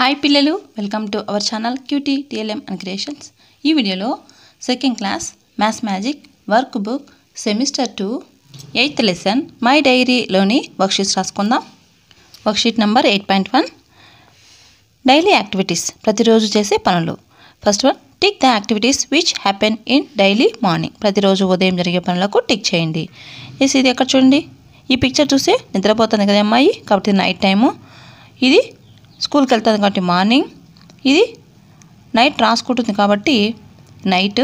Hi పిల్లలు. Welcome to our channel QT TLM and creations ఈ వీడియోలో second class maths magic work book semester two eighth lesson my డైరీలోని worksheets రాసుకుందాం. Worksheet number eight point one daily activities ప్రతిరోజు చేసే పనులు. First one tick the activities which happen in daily morning ప్రతిరోజు ఉదయం జరిగే పనులకు tick చేయండి. ఎస్ ఇది ఎక్కడ చూడండి? ఈ పిక్చర్ చూసి నిద్రపోతుంది కదా అమ్మాయి. కాబట్టి నైట్ టైము ఇది స్కూల్కి వెళ్తుంది కాబట్టి మార్నింగ్. ఇది నైట్ రాసుకుంటుంది కాబట్టి నైట్.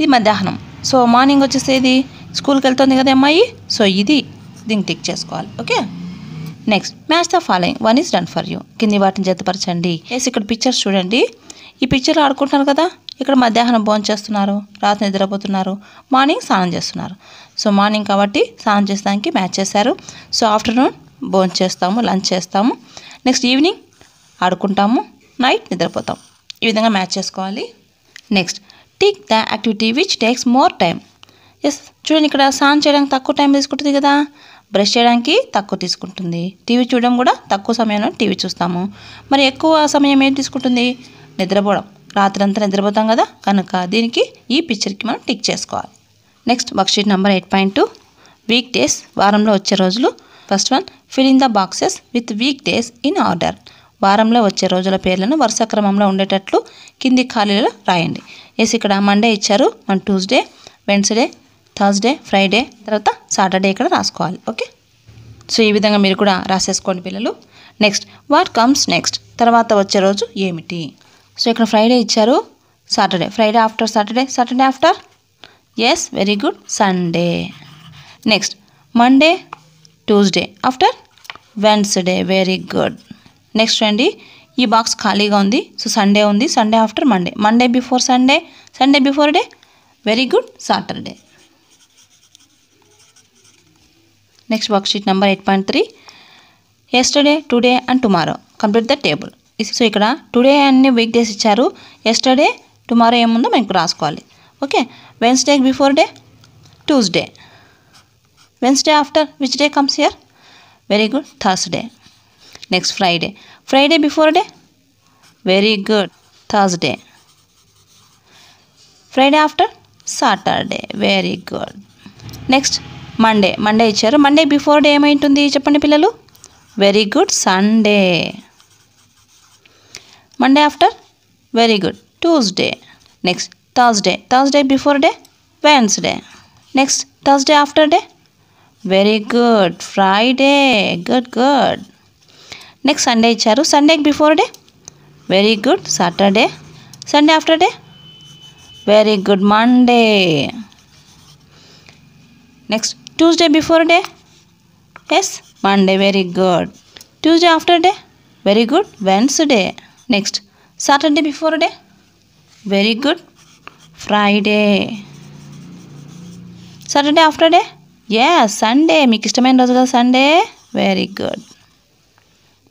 ఇది మధ్యాహ్నం. సో మార్నింగ్ వచ్చేసేది స్కూల్కి వెళ్తుంది కదా అమ్మాయి. సో ఇది దీన్ని టిక్ చేసుకోవాలి. Okay? Next match the following one is done for you కింది వాటిని జతపరచండి. ఎస్ ఇక్కడ పిక్చర్స్ చూడండి. ఈ పిక్చర్లు ఆడుకుంటున్నారు కదా? ఇక్కడ మధ్యాహ్నం భోజనం చేస్తున్నారు రాత్రి నిద్రపోతున్నారు మార్నింగ్ స్నానం చేస్తున్నారు. సో మార్నింగ్ కాబట్టి స్నానం చేసడానికి మ్యాచ్ చేశారు. సో ఆఫ్టర్నూన్ భోజనం చేస్తాము లంచ్ చేస్తాము. నెక్స్ట్ ఈవినింగ్ ఆడుకుంటాము నైట్ నిద్రపోతాం. ఈ విధంగా మ్యాచ్ చేసుకోవాలి. Next tick the activity which takes more time yes చూడండి ఇక్కడ స్నానం చేయడానికి తక్కువ టైం తీసుకుంటుంది కదా. బ్రష్ చేయడానికి తక్కువ తీసుకుంటుంది. టీవీ చూడడం కూడా తక్కువ సమయంలో టీవీ చూస్తాము. మరి ఎక్కువ సమయం ఏం తీసుకుంటుంది? నిద్రపోవడం. రాత్రి అంతా నిద్రపోతాం కదా. కనుక దీనికి ఈ పిక్చర్కి మనం టిక్ చేసుకోవాలి. Next worksheet number eight point two week days వారంలో వచ్చే రోజులు first one fill in the boxes with week days in order వారంలో వచ్చే రోజుల పేర్లను వరుస క్రమంలో ఉండేటట్లు కింది ఖాళీలలో రాయండి. ఎస్ ఇక్కడ మండే ఇచ్చారు మన ట్యూస్డే వెన్స్డే థర్స్డే ఫ్రైడే తర్వాత సాటర్డే ఇక్కడ రాసుకోవాలి. ఓకే సో ఈ విధంగా మీరు కూడా రాసేసుకోండి పిల్లలు. నెక్స్ట్ వాట్ కమ్స్ నెక్స్ట్ తర్వాత వచ్చే రోజు ఏమిటి? సో ఇక్కడ ఫ్రైడే ఇచ్చారు Saturday Friday after Saturday Saturday after yes very good Sunday next Monday Tuesday after Wednesday very good next అండి ఈ బాక్స్ ఖాళీగా ఉంది. సో సండే ఉంది. Sunday after Monday Monday before Sunday Sunday before day very good Saturday next work sheet number eight point three yesterday today and tomorrow complete the table so ఇక్కడ today అన్ని week days ఇచ్చారు. Yesterday tomorrow ఏముందో మనకు రాసుకోవాలి. Okay Wednesday before day Tuesday Wednesday after which day comes here very good Thursday next Friday Friday before day very good Thursday Friday after Saturday very good next Monday Monday ఇచ్చారు. Monday before day ఏమైంటుంది? చెప్పండి పిల్లలు. Very good Sunday Monday after very good Tuesday next Thursday Thursday before day Wednesday next Thursday after day very good Friday good good next Sunday ఇచ్చారు Sunday before day very good Saturday Sunday after day very good Monday next Tuesday before day yes Monday very good Tuesday after day very good Wednesday next Saturday before day very good Friday Saturday after day yeah Sunday మీకు ఇష్టమైన రోజు కదా Sunday very good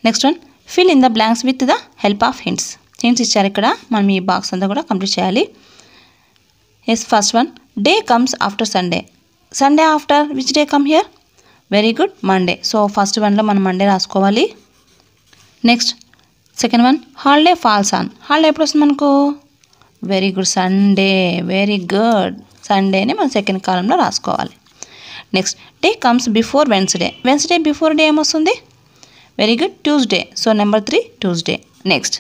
next one fill in the blanks with the help of hints hints ఇచ్చారు ఇక్కడ. మనం ఈ box అంతా కూడా కంప్లీట్ చేయాలి. Yes first one day comes after Sunday Sunday after which day come here very good Monday so first వన్లో మనం Monday రాసుకోవాలి. Next second one holiday falls on holiday ఎప్పుడు వస్తుంది మనకు? Very good Sunday very good సండేని మనం second కాలంలో రాసుకోవాలి. Next day comes before Wednesday Wednesday before day ఏమొస్తుంది? Very good Tuesday so number three Tuesday next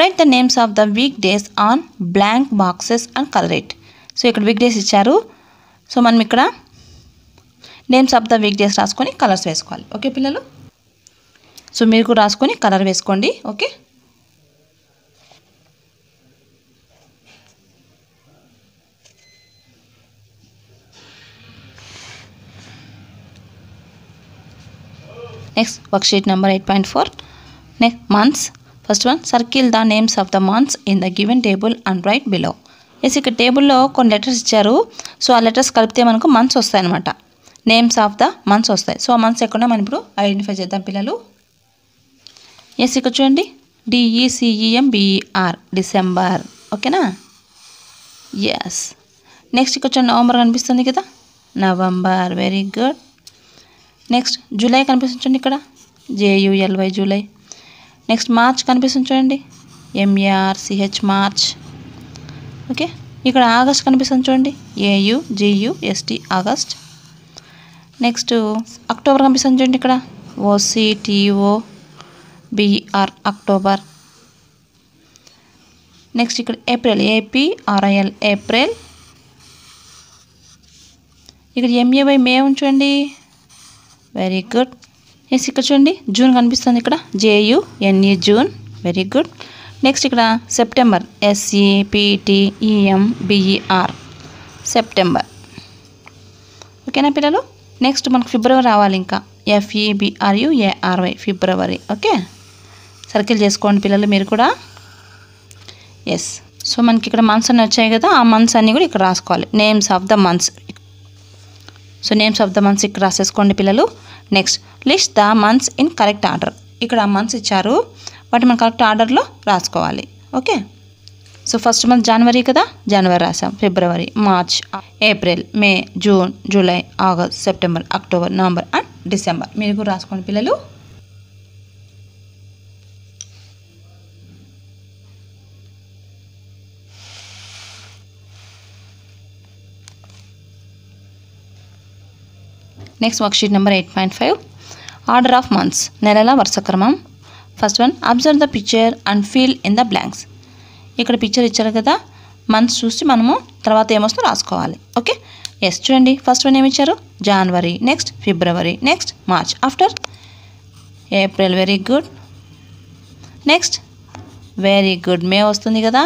write the names of the week days on blank boxes and colour it so ఇక్కడ week days ఇచ్చారు. So మనం ఇక్కడ names of the week days రాసుకొని colours వేసుకోవాలి. Okay పిల్లలు? So మీరు కూడా రాసుకొని కలర్ వేసుకోండి. Okay next worksheet number eight point four next months first one circle the names of the months in the given table and write below yes ఇక్కడ టేబుల్లో కొన్ని లెటర్స్ ఇచ్చారు. సో ఆ లెటర్స్ కలిపితే మనకు మంత్స్ వస్తాయి అనమాట నేమ్స్ ఆఫ్ ద మంత్స్ వస్తాయి. సో ఆ మంత్స్ ఎక్కడ మనం ఇప్పుడు ఐడెంటిఫై చేద్దాం పిల్లలు. ఎస్ ఇక్కడ చూడండి. D E C E M B E R December ఓకేనా ఎస్ నెక్స్ట్ ఇక్కడ చూడండి నవంబర్ కనిపిస్తుంది కదా? November very good next July కనిపిస్తుంది చూడండి ఇక్కడ. J U L Y July next March కనిపిస్తుంది చూడండి. M A R C H March okay ఇక్కడ ఆగస్ట్ కనిపిస్తుంది చూడండి. A U G U S T August next October కనిపిస్తుంది చూడండి ఇక్కడ. O C T O B R October next ఇక్కడ April A P R I L April ఇక్కడ M A Y May ఉంచండి very good yes ఇక్కడ చూడండి. జూన్ కనిపిస్తుంది ఇక్కడ. J U N E June very good next ఇక్కడ September S E P T E M B E R September ఓకేనా పిల్లలు? Next మనకు ఫిబ్రవరి రావాలి ఇంకా. F E B R U A R Y February okay circle చేసుకోండి పిల్లలు మీరు కూడా. ఎస్ సో మనకి ఇక్కడ మంత్స్ అన్నీ వచ్చాయి కదా. ఆ మంత్స్ అన్నీ కూడా ఇక్కడ రాసుకోవాలి. Names of the months so names of the months ఇక్కడ రాసేసుకోండి పిల్లలు. Next list the months in correct order ఇక్కడ మంత్స్ ఇచ్చారు వాటి మనం కరెక్ట్ ఆర్డర్లో రాసుకోవాలి. Okay so first month January కదా? జనవరి రాసాం. February March April May June July August September October November and December మీరు కూడా రాసుకోండి పిల్లలు. Next work sheet number eight point five order of months నెలల వరుస క్రమం first one observe the picture and fill in the blanks ఇక్కడ picture ఇచ్చారు కదా. మంత్స్ చూసి మనము తర్వాత ఏమొస్తుందో రాసుకోవాలి. ఓకే ఎస్ చూడండి. ఫస్ట్ వన్ ఏమి ఇచ్చారు January next February next March after April very good next very good May వస్తుంది కదా?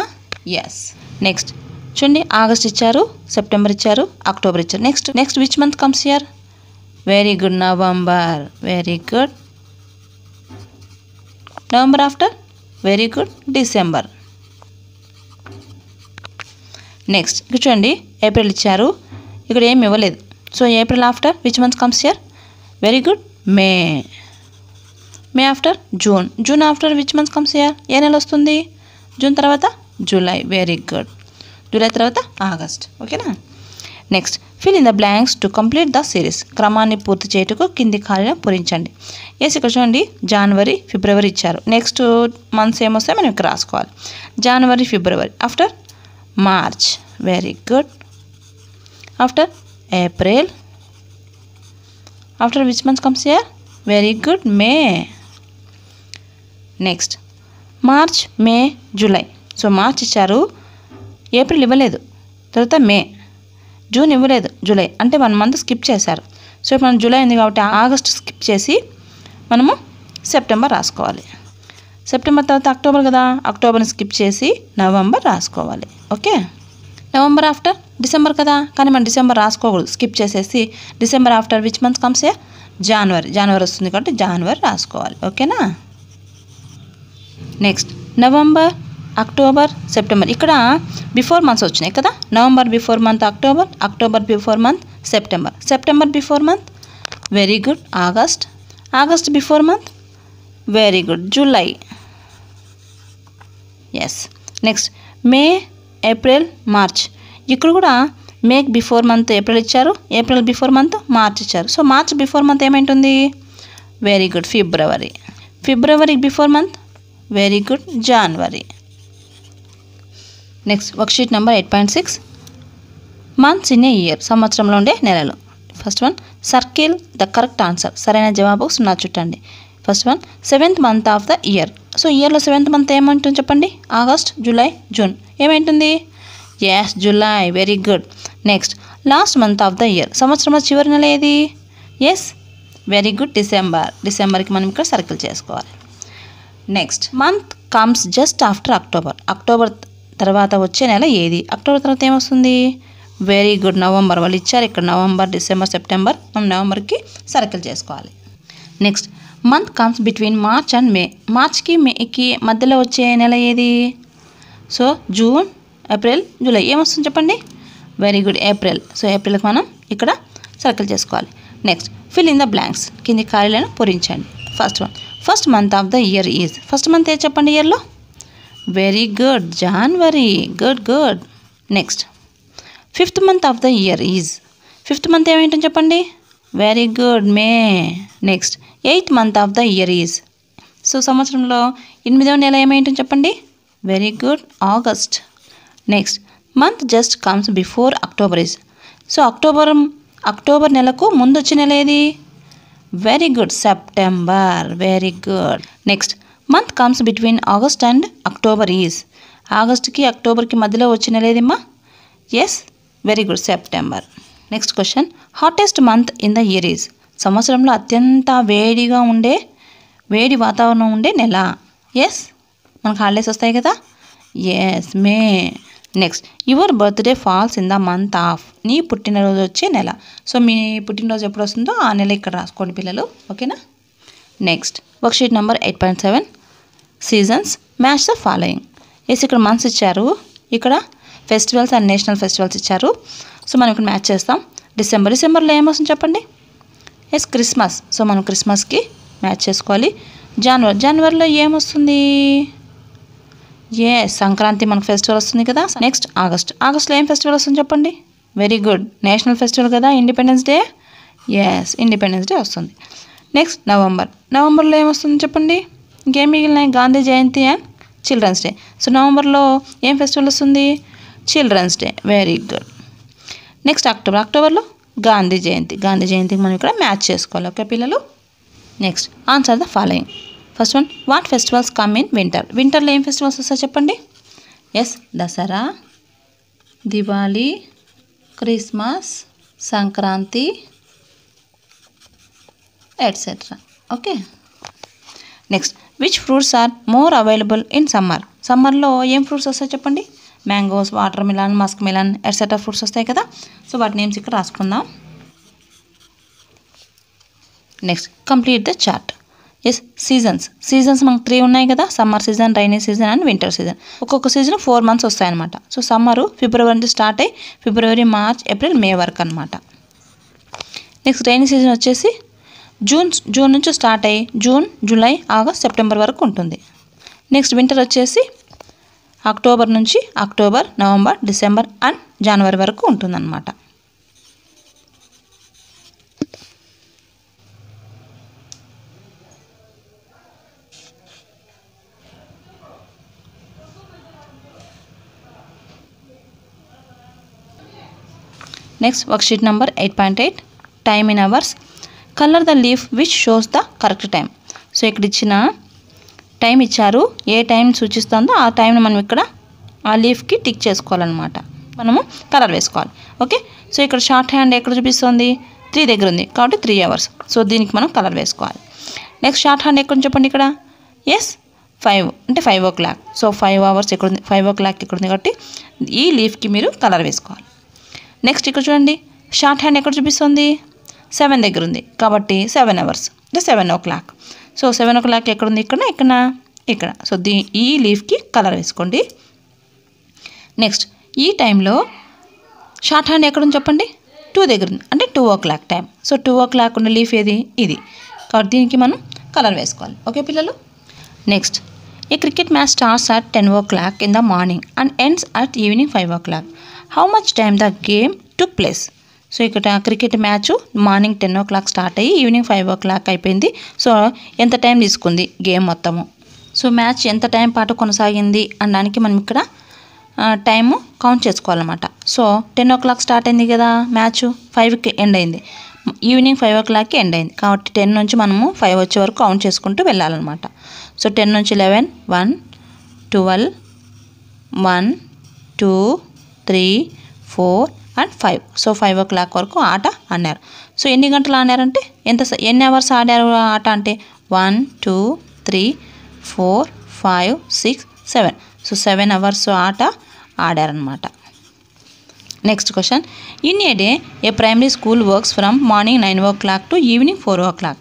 ఎస్ నెక్స్ట్ చూడండి. ఆగస్ట్ ఇచ్చారు. సెప్టెంబర్ ఇచ్చారు. అక్టోబర్ ఇచ్చారు. Next next which month comes year very good November very good November after very good December next ఇక్కడ చూడండి April ఇచ్చారు. ఇక్కడ ఏమి ఇవ్వలేదు. So April after which month comes year very good May May after June June after which month comes year ఏ నెల వస్తుంది? June తర్వాత? July very good July తర్వాత? ఆగస్ట్ ఓకేనా next fill in the blanks to complete the series క్రమాన్ని పూర్తి చేయుటకు కింది ఖాళీలను పూరించండి. ఎస్ ఇక్కడ చూడండి జనవరి ఫిబ్రవరి ఇచ్చారు. నెక్స్ట్ మంత్స్ ఏమొస్తాయి మనం ఇక్కడ రాసుకోవాలి. January February after March very good after April after which months comes year very good May next March May July so March ఇచ్చారు. ఏప్రిల్ ఇవ్వలేదు. తర్వాత మే జూన్ ఇవ్వలేదు జూలై. అంటే వన్ మంత్ స్కిప్ చేశారు. సో ఇప్పుడు మనం జూలై ఉంది కాబట్టి ఆగస్ట్ స్కిప్ చేసి మనము సెప్టెంబర్ రాసుకోవాలి. సెప్టెంబర్ తర్వాత అక్టోబర్ కదా అక్టోబర్ని స్కిప్ చేసి నవంబర్ రాసుకోవాలి. ఓకే? నవంబర్ ఆఫ్టర్ డిసెంబర్ కదా కానీ మనం డిసెంబర్ రాసుకోకూడదు. స్కిప్ చేసేసి December after which month comes ఏ జనవరి జనవరి వస్తుంది కాబట్టి జనవరి రాసుకోవాలి. ఓకేనా? నెక్స్ట్ నవంబర్ అక్టోబర్ సెప్టెంబర్ ఇక్కడ బిఫోర్ మంత్స్ వచ్చినాయి కదా? November before month October October before month September September before month very good August August before month very good July yes next May April March ఇక్కడ కూడా make before month April ఇచ్చారు April before month March ఇచ్చారు. So March before month ఏమైంటుంది? Very good February February before month very good January next worksheet number eight point six months in a year సంవత్సరంలో ఉండే నెలలు. First one circle the correct answer సరైన జవాబు సున్నా చుట్టండి. First one seventh month of the year so ఇయర్లో seventh month ఏమంటుంది చెప్పండి? August July June ఏమైంటుంది? Yes July very good next last month of the year సంవత్సరంలో చివరి నెల ఏది? ఎస్ వెరీ గుడ్ డిసెంబర్ డిసెంబర్కి మనం ఇక్కడ సర్కిల్ చేసుకోవాలి. Next month comes just after October October తర్వాత వచ్చే నెల ఏది? అక్టోబర్ తర్వాత ఏమొస్తుంది? Very good November. వాళ్ళు ఇచ్చారు ఇక్కడ నవంబర్ డిసెంబర్ సెప్టెంబర్. మనం నవంబర్కి సర్కిల్ చేసుకోవాలి. Next month comes between March and May మార్చ్కి మేకి మధ్యలో వచ్చే నెల ఏది? సో జూన్ ఏప్రిల్ జూలై ఏమొస్తుంది చెప్పండి? వెరీ గుడ్ ఏప్రిల్ సో ఏప్రిల్కి మనం ఇక్కడ సర్కిల్ చేసుకోవాలి. Next fill in the blanks కింది ఖాళీలను పూరించండి. First one first month of the year is first month ఏ చెప్పండి ఇయర్లో very good January good good next fifth month of the year is fifth month ఏమేంటని చెప్పండి? Very good May. Next eighth month of the year is so సంవత్సరంలో ఎనిమిదవ నెల ఏమేంటని చెప్పండి? Very good August next month just comes before October is so October October నెలకు ముందు వచ్చే నెల ఏది? Very good September very good next month comes between August and October is ఆగస్ట్కి అక్టోబర్కి మధ్యలో వచ్చిన నెల yes very good September next question hottest month in the year is సంవత్సరంలో అత్యంత వేడిగా ఉండే వేడి వాతావరణం ఉండే నెల. ఎస్ మనకు హాలిడేస్ వస్తాయి కదా? Yes May next your birthday falls in the month of నీ పుట్టినరోజు వచ్చే నెల. సో మీ పుట్టినరోజు ఎప్పుడు వస్తుందో ఆ నెల ఇక్కడ రాసుకోండి పిల్లలు. ఓకేనా next worksheet number eight point seven seasons match the following yes ఇక్కడ మంత్స్ ఇచ్చారు. ఇక్కడ ఫెస్టివల్స్ అండ్ నేషనల్ ఫెస్టివల్స్ ఇచ్చారు. సో మనం ఇక్కడ మ్యాచ్ చేస్తాం. డిసెంబర్ డిసెంబర్లో ఏమొస్తుంది చెప్పండి? ఎస్ క్రిస్మస్ సో మనం క్రిస్మస్కి మ్యాచ్ చేసుకోవాలి. జనవరి జనవరిలో ఏమొస్తుంది ఏ సంక్రాంతి మనకు ఫెస్టివల్ వస్తుంది కదా. నెక్స్ట్ ఆగస్ట్ ఆగస్ట్లో ఏం ఫెస్టివల్ వస్తుంది చెప్పండి? వెరీ గుడ్ నేషనల్ ఫెస్టివల్ కదా Independence Day yes Independence Day వస్తుంది. నెక్స్ట్ నవంబర్ నవంబర్లో ఏమొస్తుంది చెప్పండి? ఇంకేం మిగిలినాయి? Gandhi Jayanti and children's day so నవంబర్లో ఏం ఫెస్టివల్ వస్తుంది? Children's day very good next October అక్టోబర్లో గాంధీ జయంతి. గాంధీ జయంతికి మనం ఇక్కడ మ్యాచ్ చేసుకోవాలి. ఓకే పిల్లలు? Next answer the following first one what festivals come in winter వింటర్లో ఏం ఫెస్టివల్స్ వస్తాయి చెప్పండి? Yes Dasara Diwali Christmas Sankranti etcetera okay next which fruits are more available in summer సమ్మర్లో ఏం ఫ్రూట్స్ వస్తాయి చెప్పండి? Mangoes watermelon muskmelon etcetera fruits వస్తాయి కదా? సో వాటి నేమ్స్ ఇక్కడ రాసుకుందాం. Next complete the chart yes seasons seasons మనకు త్రీ ఉన్నాయి కదా? Summer season rainy season and winter season ఒక్కొక్క సీజన్ ఫోర్ మంత్స్ వస్తాయన్నమాట సో సమ్మరు ఫిబ్రవరి నుంచి స్టార్ట్ అయ్యి ఫిబ్రవరి మార్చ్ ఏప్రిల్ మే వరకు అనమాట నెక్స్ట్ రైనీ సీజన్ వచ్చేసి జూన్ జూన్ నుంచి స్టార్ట్ అయ్యి జూన్ జూలై ఆగస్ట్ సెప్టెంబర్ వరకు ఉంటుంది. నెక్స్ట్ వింటర్ వచ్చేసి అక్టోబర్ నుంచి October November December and January వరకు ఉంటుందన్నమాట. Next worksheet number eight point eight time in hours colour the leaf which shows the correct time so ఇక్కడ ఇచ్చిన time ఇచ్చారు. ఏ time సూచిస్తుందో ఆ టైంని మనం ఇక్కడ ఆ లీఫ్కి టిక్ చేసుకోవాలన్నమాట. మనము కలర్ వేసుకోవాలి. ఓకే? సో ఇక్కడ షార్ట్ హ్యాండ్ ఎక్కడ చూపిస్తుంది? త్రీ దగ్గర ఉంది. కాబట్టి త్రీ అవర్స్. సో దీనికి మనం కలర్ వేసుకోవాలి. నెక్స్ట్ షార్ట్ హ్యాండ్ ఎక్కడ చెప్పండి ఇక్కడ? ఎస్? ఫైవ్. అంటే five o'clock. So five hours ఇక్కడ ఉంది? ఫైవ్ ఓ క్లాక్ ఇక్కడ ఉంది కాబట్టి ఈ లీఫ్కి మీరు కలర్ వేసుకోవాలి. నెక్స్ట్ ఇక్కడ చూడండి. షార్ట్ హ్యాండ్ ఎక్కడ చూపిస్తుంది? సెవెన్ దగ్గర ఉంది కాబట్టి సెవెన్ అవర్స్. అంటే seven o'clock. So seven o'clock ఎక్కడ ఉంది ఇక్కడ ఇక్కడ ఇక్కడ. సో దీ ఈ లీఫ్కి కలర్ వేసుకోండి. నెక్స్ట్ ఈ టైంలో షార్ట్ హ్యాండ్ ఎక్కడ ఉంది చెప్పండి? టూ దగ్గర ఉంది అంటే two o'clock time. So two o'clock ఉన్న లీఫ్ ఏది? ఇది. కాబట్టి దీనికి మనం కలర్ వేసుకోవాలి. ఓకే పిల్లలు? Next a cricket match starts at ten o'clock in the morning and ends at evening five o'clock. How much time the game took place? So ఇక్కడ cricket match morning ten o'clock start అయ్యి evening five o'clock అయిపోయింది. So ఎంత time తీసుకుంది game మొత్తము? So match ఎంత time పాటు కొనసాగింది అనడానికి మనం ఇక్కడ టైము కౌంట్ చేసుకోవాలన్నమాట. So ten o'clock start అయింది కదా మ్యాచ్ ఫైవ్కి ఎండ్ అయింది. ఈవినింగ్ ఫైవ్ ఓ క్లాక్కి ఎండ్ అయింది. కాబట్టి టెన్ నుంచి మనము ఫైవ్ వచ్చే వరకు కౌంట్ చేసుకుంటూ వెళ్ళాలన్నమాట. సో టెన్ నుంచి eleven one twelve one two three four and five. So five o'clock వరకు ఆట ఆడారు. సో ఎన్ని గంటలు ఆడారంటే? ఎంత స- ఎన్ని అవర్స్ ఆడారు ఆట అంటే? One two three four five six seven. So seven hours ఆట ఆడారనమాట next question. In a day a primary school works from morning nine o'clock to evening four o'clock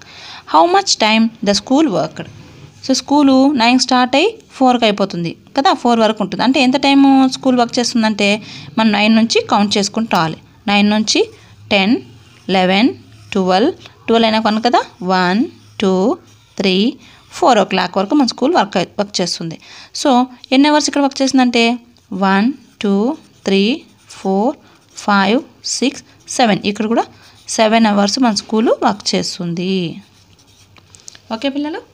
how much time the school worked? So school nine start అయ్యి ఫోర్కి అయిపోతుంది కదా four వరకు ఉంటుంది. అంటే ఎంత time school work చేస్తుందంటే మనం నైన్ నుంచి కౌంట్ చేసుకుంటూ రావాలి. నైన్ నుంచి టెన్ లెవెన్ ట్వెల్వ్ ట్వెల్వ్ అయినా కొను కదా? One two three four o'clock వరకు మన స్కూల్ వర్క్ అయి- వర్క్ చేస్తుంది. సో ఎన్ని అవర్స్ ఇక్కడ వర్క్ చేసిందంటే one two three four five six seven. ఇక్కడ కూడా సెవెన్ అవర్స్ మన స్కూలు వర్క్ చేస్తుంది. ఓకే పిల్లలు?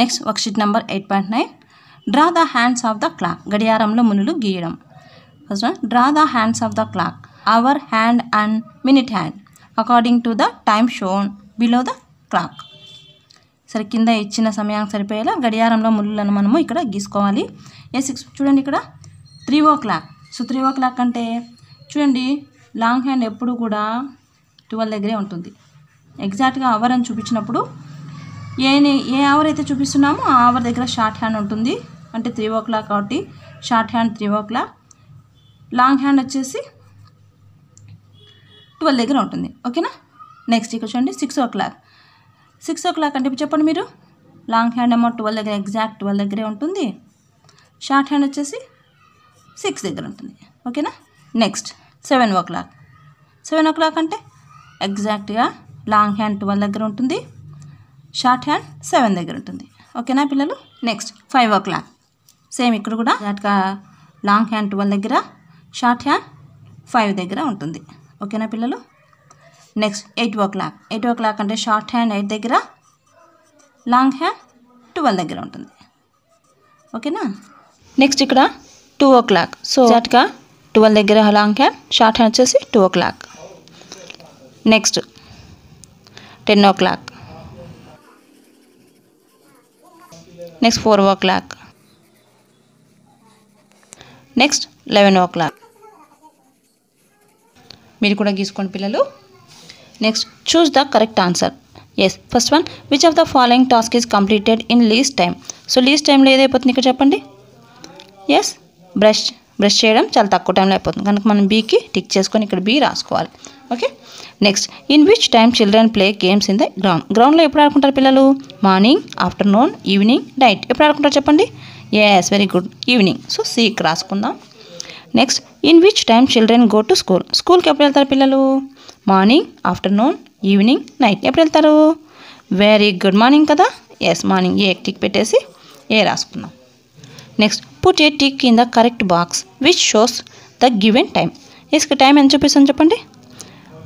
Next worksheet number eight point nine draw the hands of the clock గడియారంలో మునులు గీయడం. First one draw the hands of the clock hour hand and minute hand according to the time shown below the clock సరే కింద ఇచ్చిన సమయానికి సరిపోయేలా గడియారంలో ముళ్ళను మనము ఇక్కడ గీసుకోవాలి. ఏ సిక్స్ చూడండి ఇక్కడ. Three o'clock so three o'clock అంటే చూడండి లాంగ్ హ్యాండ్ ఎప్పుడు కూడా ట్వెల్వ్ దగ్గరే ఉంటుంది. ఎగ్జాక్ట్గా అవర్ అని చూపించినప్పుడు ఏ ఏ అవర్ అయితే చూపిస్తున్నామో ఆ అవర్ దగ్గర షార్ట్ హ్యాండ్ ఉంటుంది. అంటే త్రీ ఓ క్లాక్ కాబట్టి short hand three o'clock long hand వచ్చేసి ట్వెల్వ్ దగ్గర ఉంటుంది. ఓకేనా నెక్స్ట్ ఇక్కడ చూడండి six o'clock six o'clock అంటే ఇప్పుడు చెప్పండి మీరు? లాంగ్ హ్యాండ్ ఏమో ట్వెల్వ్ దగ్గర ఎగ్జాక్ట్ ట్వెల్వ్ దగ్గరే ఉంటుంది. షార్ట్ హ్యాండ్ వచ్చేసి సిక్స్ దగ్గర ఉంటుంది. ఓకేనా next seven o'clock seven o'clock అంటే ఎగ్జాక్ట్గా లాంగ్ హ్యాండ్ ట్వెల్వ్ దగ్గర ఉంటుంది. షార్ట్ హ్యాండ్ సెవెన్ దగ్గర ఉంటుంది. ఓకేనా పిల్లలు? Next five o'clock same ఇక్కడ కూడా. ఎగ్జాక్ట్గా లాంగ్ హ్యాండ్ ట్వెల్వ్ దగ్గర షార్ట్ హ్యాండ్ ఫైవ్ దగ్గర ఉంటుంది. ఓకేనా పిల్లలు? Next eight o'clock eight o'clock అంటే షార్ట్ హ్యాండ్ ఎయిట్ దగ్గర లాంగ్ హ్యాండ్ ట్వెల్వ్ దగ్గర ఉంటుంది. ఓకేనా? నెక్స్ట్ ఇక్కడ టూ ఓ క్లాక్ సో ఎగ్జాక్ట్గా ట్వెల్వ్ దగ్గర లాంగ్ హ్యాండ్ షార్ట్ హ్యాండ్ వచ్చేసి two o'clock next ten o'clock next four o'clock next eleven o'clock మీరు కూడా గీసుకోండి పిల్లలు. Next choose the correct answer yes first one which of the following task is completed in least time so least టైంలో ఏదైపోతుంది? ఇక్కడ చెప్పండి. Yes brush brush చేయడం చాలా తక్కువ టైంలో అయిపోతుంది. కనుక మనం బీకి టిక్ చేసుకొని ఇక్కడ బీ రాసుకోవాలి. Okay next in which time children play games in the ground గ్రౌండ్లో ఎప్పుడు ఆడుకుంటారు పిల్లలు? మార్నింగ్ ఆఫ్టర్నూన్ ఈవినింగ్ నైట్ ఎప్పుడు ఆడుకుంటారు చెప్పండి? Yes very good evening so seek రాసుకుందాం. Next in which time children go to school స్కూల్కి ఎప్పుడు వెళ్తారు పిల్లలు? మార్నింగ్ ఆఫ్టర్నూన్ ఈవినింగ్ నైట్ ఎప్పుడు వెళ్తారు? వెరీ గుడ్ మార్నింగ్ కదా? ఎస్ మార్నింగ్ ఏ టిక్ పెట్టేసి A రాసుకుందాం. Next put a tick in the correct box which shows the given time ఇసుక time ఎంత చూపిస్తుంది చెప్పండి?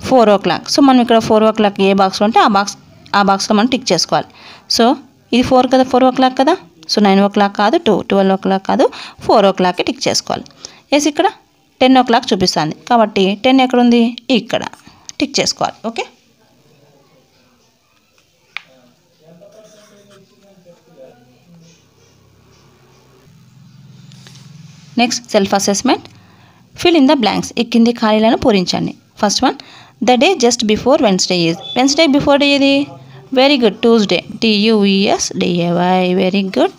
ఫోర్ ఓ క్లాక్ సో మనం ఇక్కడ ఫోర్ ఓ క్లాక్ ఏ బాక్స్లో ఉంటే ఆ బాక్స్ ఆ బాక్స్లో మనం టిక్ చేసుకోవాలి. సో ఇది ఫోర్ కదా? ఫోర్ ఓ క్లాక్ కదా? సో నైన్ ఓ క్లాక్ కాదు టూ ట్వెల్వ్ ఓ క్లాక్ కాదు ఫోర్ ఓ క్లాక్కి టిక్ చేసుకోవాలి. ఎస్ ఇక్కడ టెన్ ఓ క్లాక్ చూపిస్తుంది. కాబట్టి టెన్ ఎక్కడుంది ఇక్కడ. టిక్ చేసుకోవాలి. Okay next self assessment fill in the blanks ఈ కింది ఖాళీలను పూరించండి. First one the day just before Wednesday is Wednesday before day ఇది very good Tuesday T U E S D A Y very good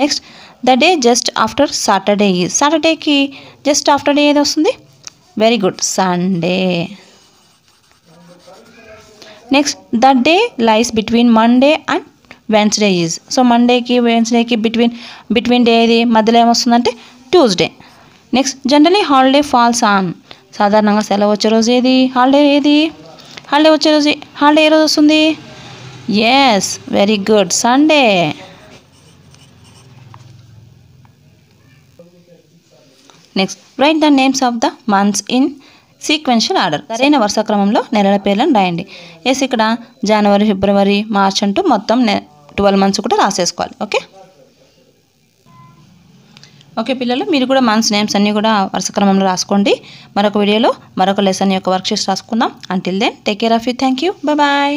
next the day just after Saturday is సాటర్డేకి just after day ఏది వస్తుంది? Very good Sunday next the day lies between Monday and Wednesday is so మండేకి వెన్స్డేకి between between day ఏది? మధ్యలో ఏమొస్తుందంటే Tuesday next generally holiday falls on సాధారణంగా సెలవు వచ్చే రోజు ఏది? హాలిడే ఏది? హాలిడే వచ్చే రోజు హాలిడే ఏ రోజు వస్తుంది? Yes very good Sunday next write the names of the months in sequential order సరైన వరుస క్రమంలో నెలల పేర్లను రాయండి. ఎస్ ఇక్కడ జనవరి ఫిబ్రవరి మార్చ్ అంటూ మొత్తం ట్వెల్వ్ మంత్స్ కూడా రాసేసుకోవాలి. ఓకే ఓకే పిల్లలు మీరు కూడా మంత్స్ నేమ్స్ అన్నీ కూడా వరుస క్రమంలో రాసుకోండి. మరొక వీడియోలో మరొక లెసన్ యొక్క worksheets రాసుకుందాం. Until then take care of you thank you bye